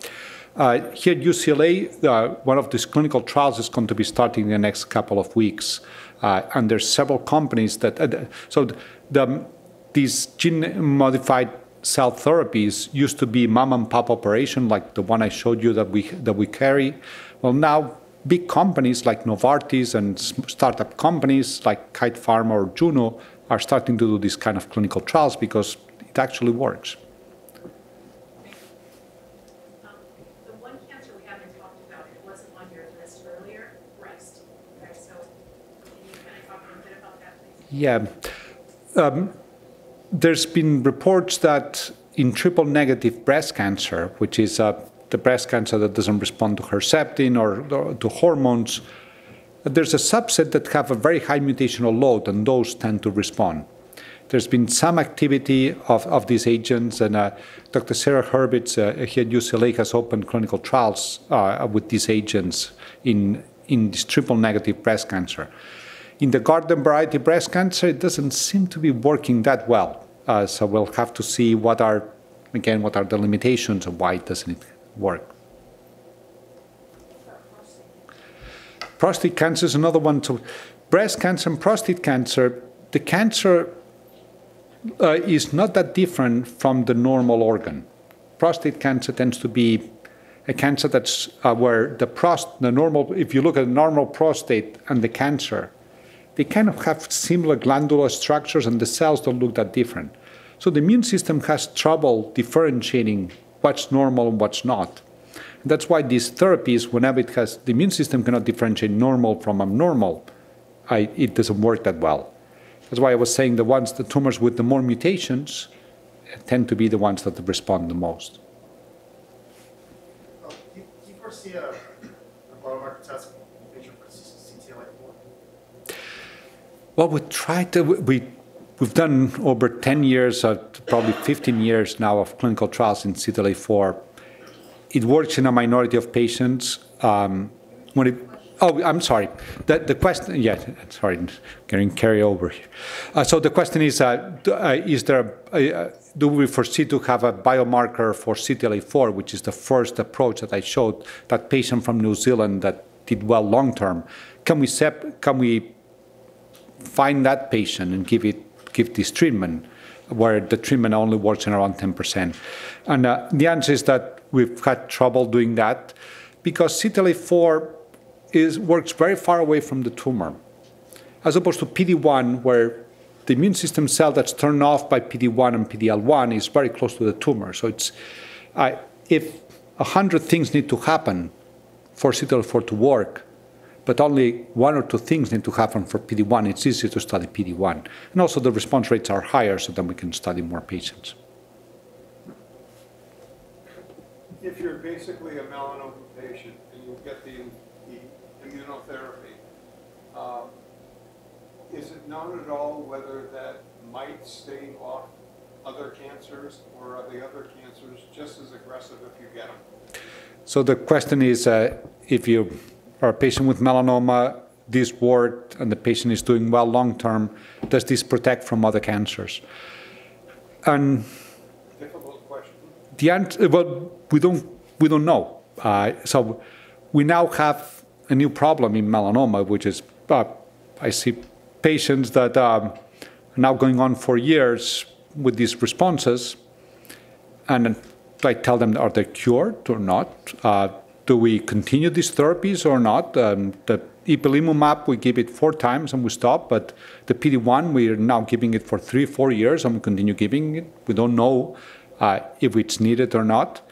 Uh, here at UCLA, uh, one of these clinical trials is going to be starting in the next couple of weeks. Uh, and there's several companies that, so the, these gene modified cell therapies used to be mom and pop operation like the one I showed you that we that we carry. Well, now big companies like Novartis and startup companies like Kite Pharma or Juno are starting to do these kind of clinical trials because it actually works. The one cancer we haven't talked about, it wasn't on your list earlier, breast. Okay, so can you kind of talk a little bit about that, please? Yeah. Um, there's been reports that in triple negative breast cancer, which is uh, the breast cancer that doesn't respond to Herceptin or, or, to hormones, there's a subset that have a very high mutational load, and those tend to respond. There's been some activity of, of these agents, and uh, Dr. Sarah Hurvitz uh, here at UCLA has opened clinical trials uh, with these agents in, in this triple negative breast cancer. In the garden variety breast cancer, it doesn't seem to be working that well. Uh, so we'll have to see what are, again, what are the limitations and why doesn't it work. Prostate cancer is another one. So breast cancer and prostate cancer, the cancer uh, is not that different from the normal organ. Prostate cancer tends to be a cancer that's uh, where the prost, the normal, if you look at the normal prostate and the cancer, they kind of have similar glandular structures and the cells don't look that different. So the immune system has trouble differentiating what's normal and what's not. And that's why these therapies, whenever it has, the immune system cannot differentiate normal from abnormal, I, it doesn't work that well. That's why I was saying the ones, the tumors with the more mutations uh, tend to be the ones that respond the most. Oh, you, you foresee a, a biomarker test in patient for CTLA-4? Well, we tried to, we, we've done over 10 years, uh, probably 15 years now of clinical trials in CTLA-4. It works in a minority of patients. Um, when it, Oh, I'm sorry. The, the question, yeah, sorry, getting carry over here. Uh, so the question is, uh, uh, is there, a, uh, do we foresee to have a biomarker for CTLA-4, which is the first approach that I showed, that patient from New Zealand that did well long term? Can we sep- can we find that patient and give it give this treatment, where the treatment only works in around 10%? And uh, the answer is that we've had trouble doing that because CTLA-4 is, works very far away from the tumor, as opposed to PD-1, where the immune system cell that's turned off by PD-1 and PD-L1 is very close to the tumor. So it's, uh, if 100 things need to happen for CTLA-4 to work, but only one or two things need to happen for PD-1, it's easier to study PD-1. And also the response rates are higher, so then we can study more patients. If you're basically a melanoma patient and you get the immunotherapy. Um, is it known at all whether that might stave off other cancers, or are the other cancers just as aggressive if you get them? So the question is, uh, if you are a patient with melanoma, this ward and the patient is doing well long term, does this protect from other cancers? And difficult question. The answer, well, we don't we don't know. Uh, so we now have a new problem in melanoma, which is uh, I see patients that um, are now going on for years with these responses, and I tell them, are they cured or not? Uh, do we continue these therapies or not? Um, the ipilimumab, we give it four times and we stop, but the PD-1, we are now giving it for three, four years and we continue giving it. We don't know uh, if it's needed or not.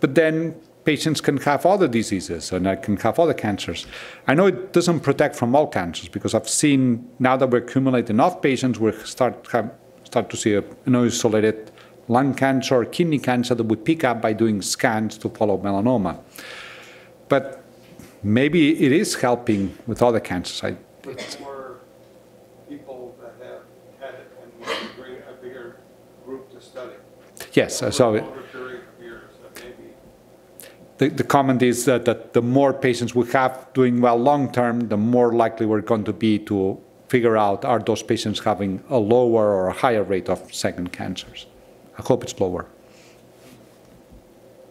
But then patients can have other diseases and can have other cancers. I know it doesn't protect from all cancers because I've seen now that we accumulate enough patients, we start have, start to see a, an isolated lung cancer or kidney cancer that we pick up by doing scans to follow melanoma. But maybe it is helping with other cancers. I, with more people that have had it and a bigger group to study. Yes, so the, the comment is that, that the more patients we have doing well long term, the more likely we're going to be to figure out are those patients having a lower or a higher rate of second cancers. I hope it's lower.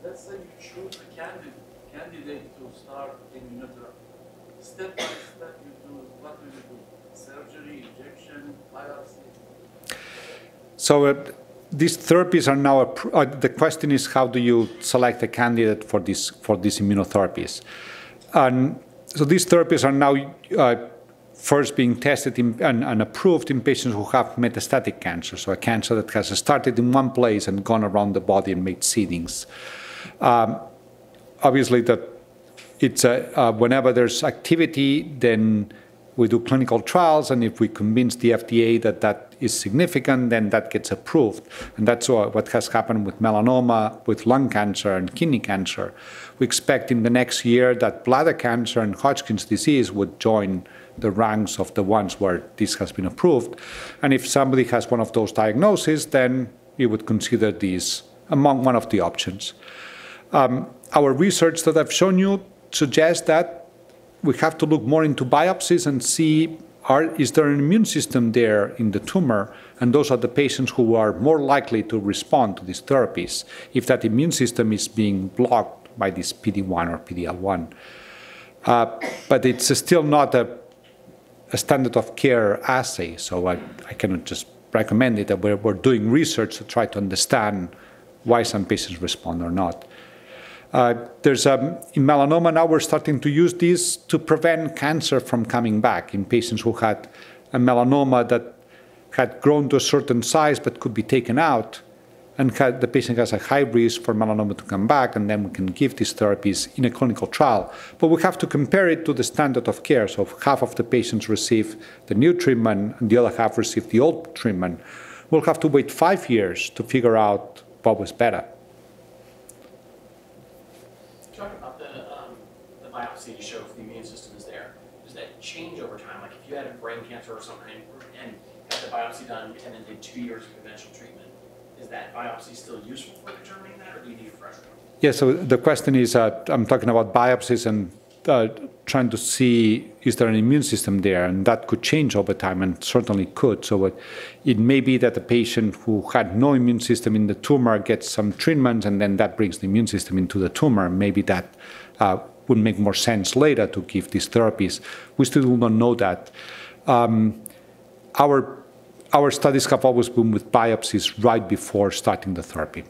Let's say you choose a candidate, candidate to start immunotherapy. Step by step, you do what do you do? Surgery, injection, biopsy? So. Uh, these therapies are now, uh, the question is how do you select a candidate for, this, for these immunotherapies? And so these therapies are now uh, first being tested in, and, and, approved in patients who have metastatic cancer, so a cancer that has started in one place and gone around the body and made seedings. Um, obviously, that it's a, uh, whenever there's activity, then we do clinical trials, and if we convince the FDA that that is significant, then that gets approved. And that's what has happened with melanoma, with lung cancer, and kidney cancer. We expect in the next year that bladder cancer and Hodgkin's disease would join the ranks of the ones where this has been approved. And if somebody has one of those diagnoses, then you would consider these among one of the options. Um, our research that I've shown you suggests that we have to look more into biopsies and see are, is there an immune system there in the tumor? And those are the patients who are more likely to respond to these therapies if that immune system is being blocked by this PD1 or PD-L1. Uh, but it's still not a, a, standard of care assay, so I, I cannot just recommend it. We're, we're doing research to try to understand why some patients respond or not. Uh, there's um, in melanoma now we're starting to use this to prevent cancer from coming back in patients who had a melanoma that had grown to a certain size but could be taken out and had, the patient has a high risk for melanoma to come back, and then we can give these therapies in a clinical trial. But we have to compare it to the standard of care. So half of the patients receive the new treatment, and the other half receive the old treatment. We'll have to wait five years to figure out what was better. Talk about the, um, the biopsy to show if the immune system is there. Does that change over time? Like if you had a brain cancer or something and had the biopsy done and then did two years of conventional treatment, is that biopsy still useful for determining that or do you need a fresh one? Yeah, so the question is, uh, I'm talking about biopsies and uh, trying to see is there an immune system there, and that could change over time, and certainly could. So it, it may be that the patient who had no immune system in the tumor gets some treatment, and then that brings the immune system into the tumor. Maybe that uh, would make more sense later to give these therapies. We still do not know that. Um, our our studies have always been with biopsies right before starting the therapy.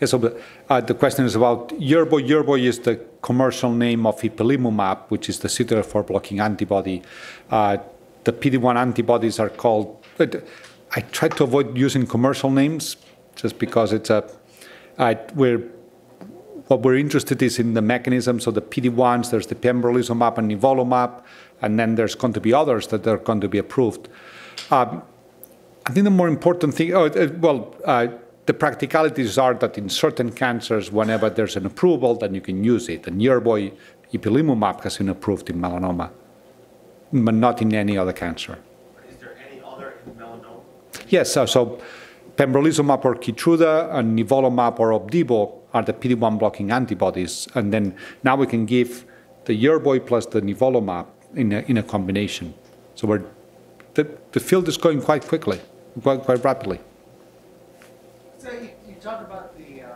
Yeah, so uh, the question is about Yervoy. Yervoy is the commercial name of ipilimumab, which is the CTLA-4 blocking antibody. Uh, the PD-1 antibodies are called. I try to avoid using commercial names just because it's a. Uh, we're what we're interested is in the mechanism. So the PD-1s, there's the pembrolizumab and nivolumab, and then there's going to be others that are going to be approved. Um, I think the more important thing, oh, uh, well, uh, the practicalities are that in certain cancers, whenever there's an approval, then you can use it. And Yervoy ipilimumab has been approved in melanoma, but not in any other cancer. Is there any other in melanoma? Yes, so, so pembrolizumab or Keytruda and nivolumab or Opdivo are the PD-1 blocking antibodies. And then now we can give the Yervoy plus the nivolumab in a, in a combination. So we're, the, the field is going quite quickly, quite, quite rapidly. So you, talk about the, uh,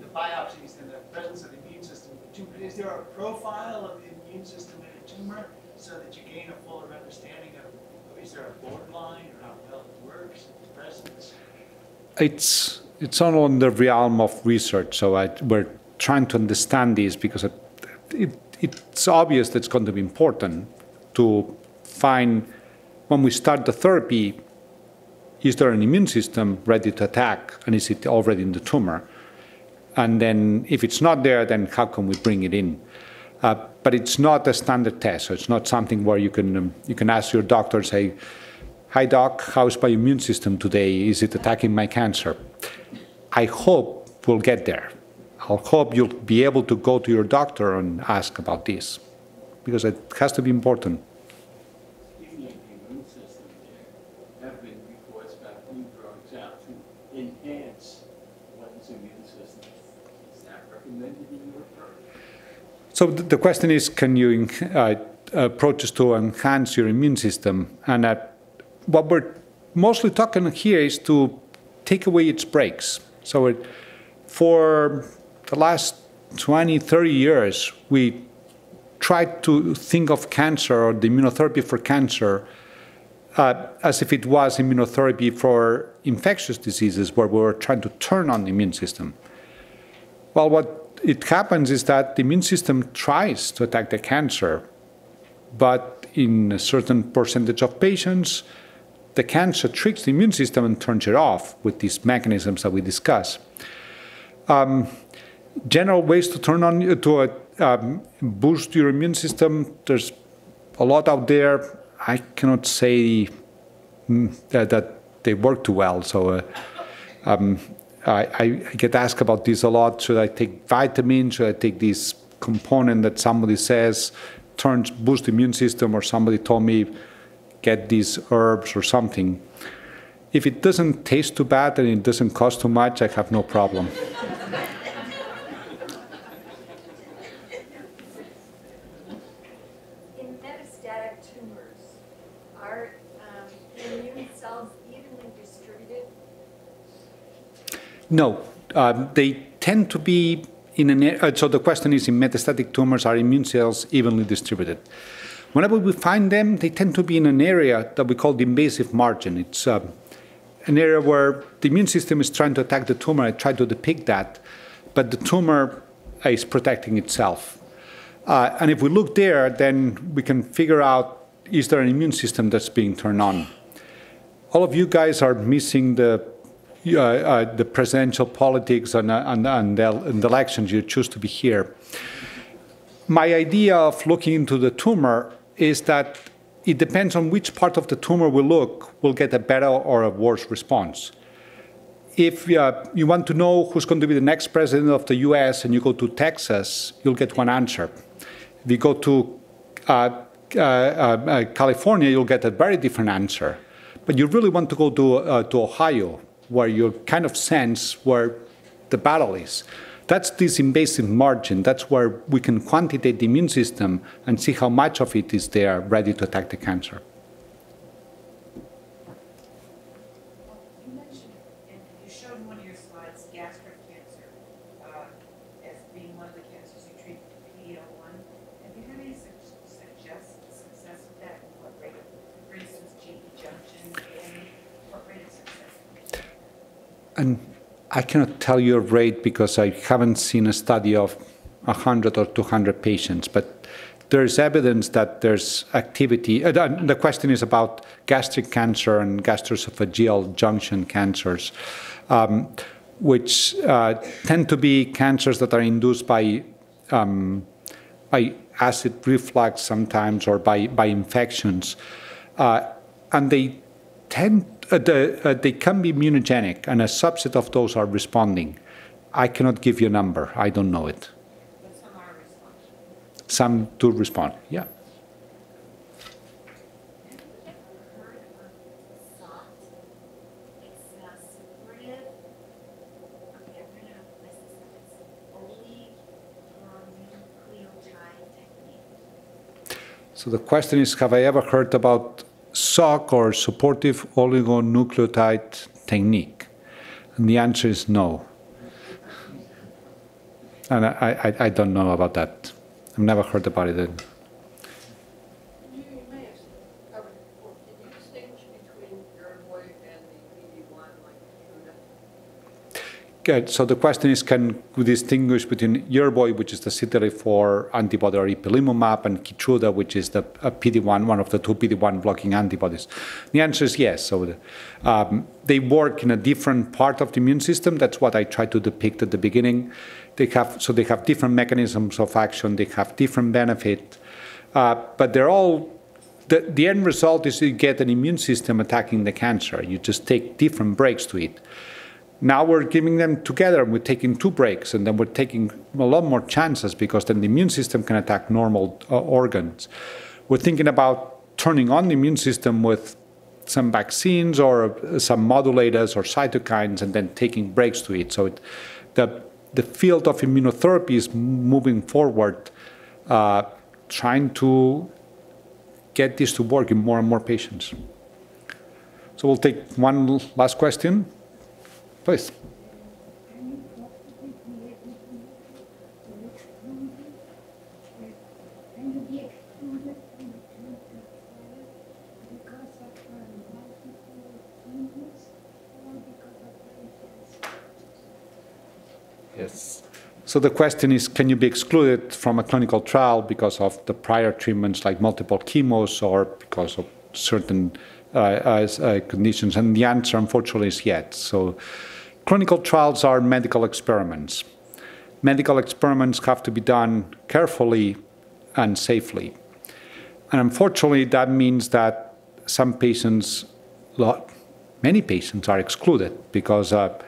the biopsies and the presence of the immune system in tumor. Is there a profile of the immune system in a tumor so that you gain a fuller understanding of, is there a borderline or how well it works, its? It's, all in the realm of research, so I, we're trying to understand this because it, it, it's obvious that it's going to be important to find when we start the therapy is there an immune system ready to attack and is it already in the tumor? And then if it's not there, then how can we bring it in? Uh, but it's not a standard test, so it's not something where you can, um, you can ask your doctor, say, hi doc, how's my immune system today? Is it attacking my cancer? I hope we'll get there. I hope you'll be able to go to your doctor and ask about this, because it has to be important. So the question is, can you uh, approaches to enhance your immune system? And uh, what we're mostly talking here is to take away its brakes. So it, for the last 20, 30 years, we tried to think of cancer or the immunotherapy for cancer uh, as if it was immunotherapy for infectious diseases, where we were trying to turn on the immune system. Well, what it happens is that the immune system tries to attack the cancer, but in a certain percentage of patients, the cancer tricks the immune system and turns it off with these mechanisms that we discuss. Um, general ways to turn on to uh, um, boost your immune system. There's a lot out there. I cannot say mm, that, that, they work too well. So uh, um, I, I, get asked about this a lot. Should I take vitamins? Should I take this component that somebody says turns boost immune system, or somebody told me get these herbs or something? If it doesn't taste too bad and it doesn't cost too much, I have no problem. No, um, immune cells evenly distributed? No. they tend to be in an. Uh, so the question is, in metastatic tumors, are immune cells evenly distributed? Whenever we find them, they tend to be in an area that we call the invasive margin. It's uh, an area where the immune system is trying to attack the tumor. I try to depict that, but the tumor is protecting itself. Uh, and if we look there, then we can figure out is there an immune system that's being turned on. All of you guys are missing the uh, uh, the presidential politics and, uh, and, and, the, and, the, elections, you choose to be here. My idea of looking into the tumor is that it depends on which part of the tumor we look, we'll get a better or a worse response. If uh, you want to know who's going to be the next president of the US and you go to Texas, you'll get one answer. If you go to uh, uh, California, you'll get a very different answer. But you really want to go to, to Ohio where you kind of sense where the battle is. That's this invasive margin. That's where we can quantitate the immune system and see how much of it is there ready to attack the cancer. Well you mentioned and I cannot tell you a rate because I haven't seen a study of 100 or 200 patients, but there's evidence that there's activity. Uh, the question is about gastric cancer and gastroesophageal junction cancers, um, which uh, tend to be cancers that are induced by, um, by acid reflux sometimes or by, by infections. Uh, and they tend the, uh, they can be immunogenic, and a subset of those are responding. I cannot give you a number. I don't know it. But some are responding. Some do respond. Yeah. So the question is, have I ever heard about SOC or supportive oligonucleotide technique? And the answer is no. And I, I, I don't know about that. I've never heard about it. So the question is, can we distinguish between Yervoy, which is the CTLA-4 antibody, or ipilimumab, and Keytruda, which is the PD-1, one of the two PD-1 blocking antibodies? The answer is yes. So the, um, they work in a different part of the immune system. That's what I tried to depict at the beginning. They have so they have different mechanisms of action. They have different benefit, uh, but they're all the, the end result is you get an immune system attacking the cancer. You just take different brakes to it. Now we're giving them together and we're taking two brakes and then we're taking a lot more chances because then the immune system can attack normal uh, organs. We're thinking about turning on the immune system with some vaccines or uh, some modulators or cytokines and then taking brakes to it. So it, the, the field of immunotherapy is moving forward, uh, trying to get this to work in more and more patients. So we'll take one last question. Please. Yes. So the question is, can you be excluded from a clinical trial because of the prior treatments like multiple chemos or because of certain uh, uh, conditions? And the answer, unfortunately, is yes. So clinical trials are medical experiments. Medical experiments have to be done carefully and safely. And unfortunately, that means that some patients, many patients are excluded because uh,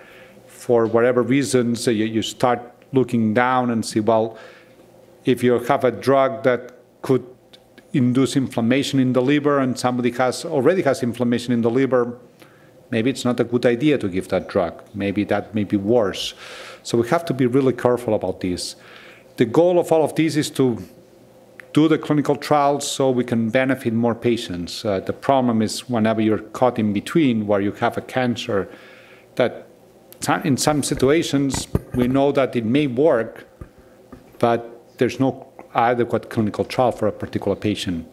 for whatever reasons, uh, you, you start looking down and see, well, if you have a drug that could induce inflammation in the liver and somebody has already has inflammation in the liver, maybe it's not a good idea to give that drug. Maybe that may be worse. So we have to be really careful about this. The goal of all of this is to do the clinical trials so we can benefit more patients. Uh, the problem is whenever you're caught in between where you have a cancer that in some situations we know that it may work, but there's no adequate clinical trial for a particular patient.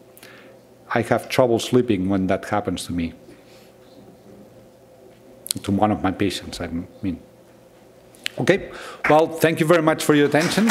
I have trouble sleeping when that happens to me. To one of my patients, I mean. Okay, well, thank you very much for your attention.